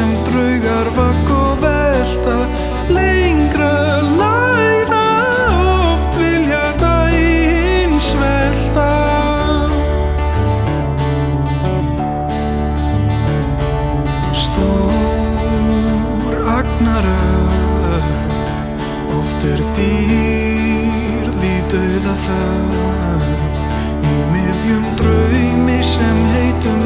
sem draugar vakk og velta lengra læra oft vilja dæin svelta. Stór agnaröð oft er dýrð í dauða það í miðjum draumi sem heitum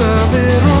of it all.